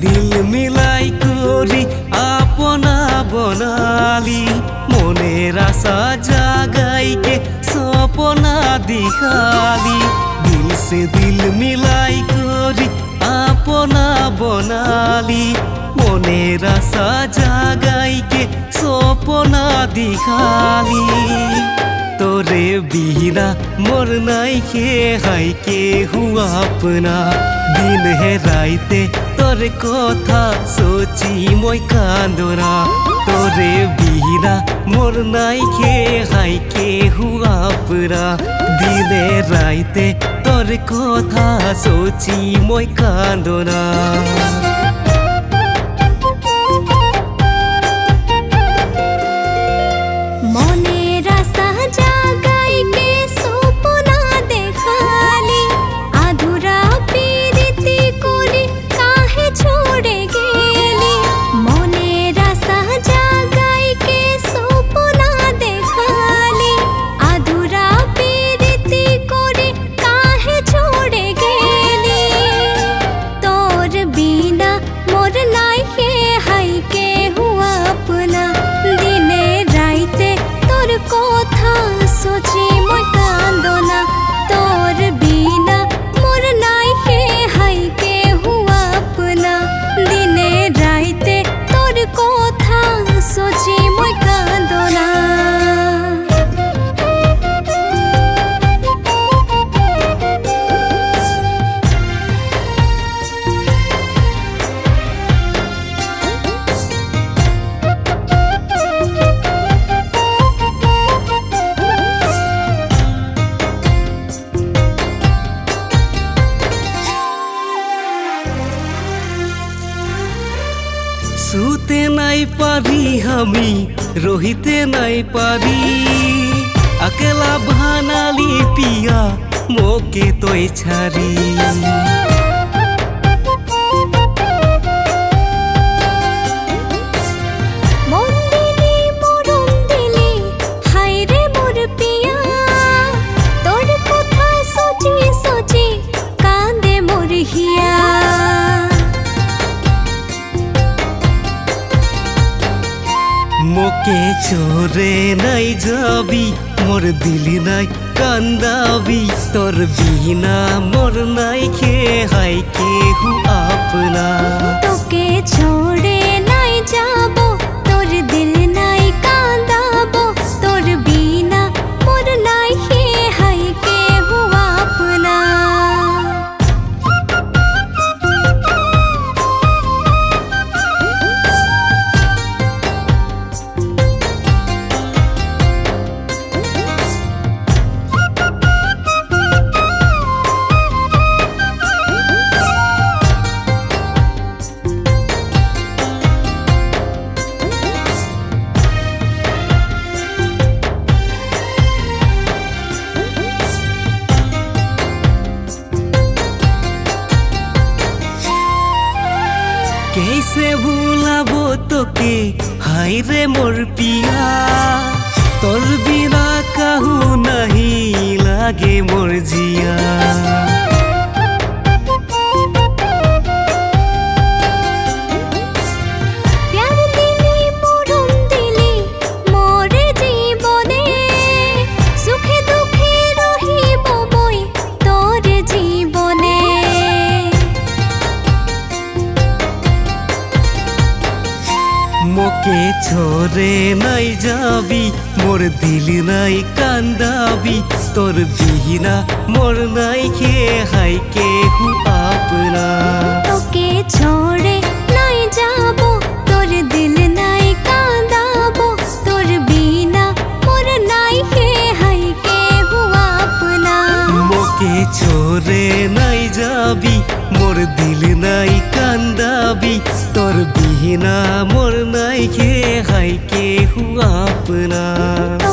দিল মিলাই করি আপনা বনালি। মনের আশা জাগাইকে সপনা দিখালি। দিল সে দিল মিলাই করি আপনা বনালি। মনের আশা জাগাইকে সপনা দিখালি। তোরে বিহীনা মোর নাই খে হাই কে হুয়া আপনা। দিন হে রাইতে তোর কথা সোচি মই কান্দরা তোরে বিহীনা মোর নাই খে হাই কে হুয়া আপনা। দিনে রাইতে তোর কথা সোচি মই কান্দরা নাই পারি আমি রহিতে নাই পারি। আকেলা ভানালি পিয়া মোকে তোই ছাড়ি। চোরে নাই যাবি, মোর দিলি নাই কান্দাবি। তোর বিনা মোর নাই খে হাই কেহু আপনা। তোকে ছোড়ে কেসে ভুলাবো তোকে হাই রে মোর পিয়া তোর বিনা কাহু নাহি লাগে মোর জিয়া মোকে ছোরে নাই যাবি মোর দিল নাই কান্দাবি তোর বিহিনা মোর নাই খে হাই কে হু আপনা। তোকে ছোড়ে নাই যাব তোর দিল নাই কাঁদাবো তোর বিনা মোর নাই হে হাই কে হুয়া আপনা। মোকে ছোরে নাই যাবি মোর দিল নাই কান্দাবি তোর বিহিনা মোর নাই খে হাই কে হু আপনা তোকে